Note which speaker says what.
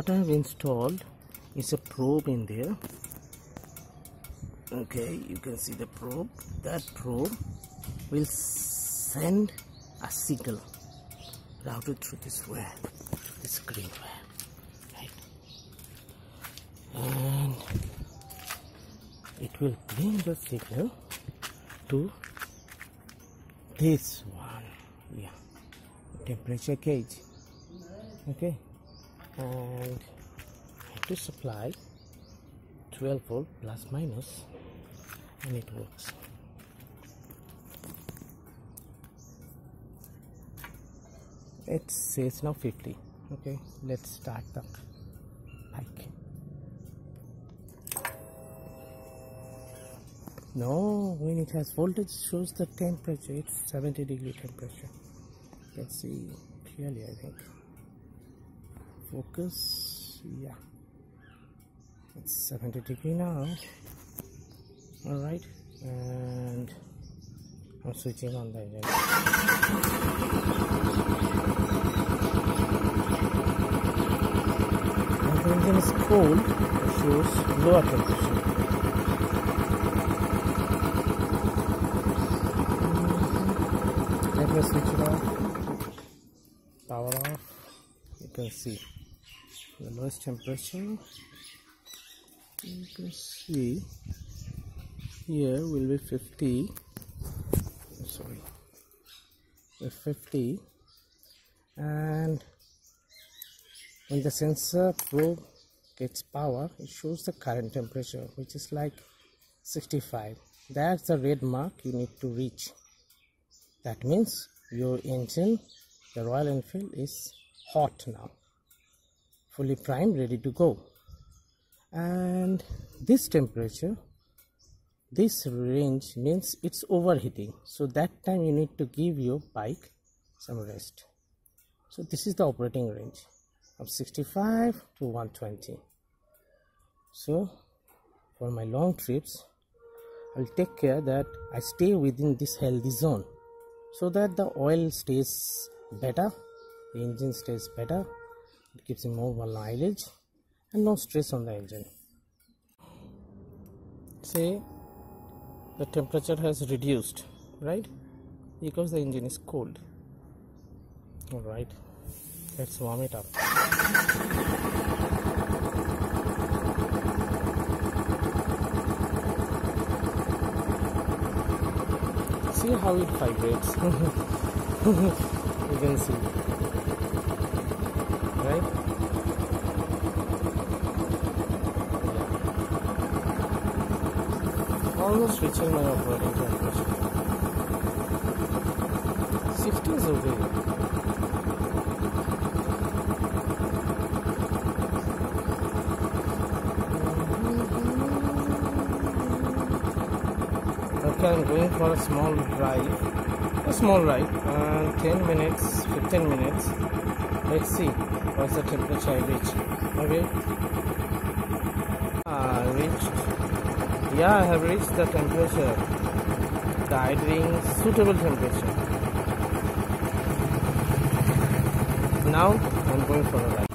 Speaker 1: what I have installed. Is a probe in there. Okay you can see the probe. That probe will send a signal routed through this wire this green wire right? And it will bring the signal to this one. Yeah temperature gauge. Okay and to supply 12 volt plus minus and it works. It says now 50 okay let's start the bike no when it has voltage shows the temperature. It's 70 degree temperature. You can see clearly i think focus. Yeah. It's 70 degree now. All right. And i'm switching on the engine the engine is cold. It shows lower temperature mm-hmm. let me switch it off. Power off. You can see the lowest temperature. You can see. Here will be 50 sorry. 50 and when the sensor probe gets power it shows the current temperature which is like 65 that's the red mark you need to reach. That means your engine the Royal Enfield is hot now fully primed ready to go. And this temperature this range means it's overheating. So that time you need to give your bike some rest. So this is the operating range of 65 to 120 so for my long trips i'll take care that i stay within this healthy zone so that the oil stays better the engine stays better it gives you more mileage and no stress on the engine. Say the temperature has reduced right? Because the engine is cold all right let's warm it up. See how it vibrates. You can see almost reaching my operating temperature 60 is okay. Okay i'm going for a small drive. A small ride uh, 10 minutes 15 minutes. Let's see what's the temperature i reach. Okay. I reached yeah i have reached the temperature. The idling suitable temperature. Now i'm going for a ride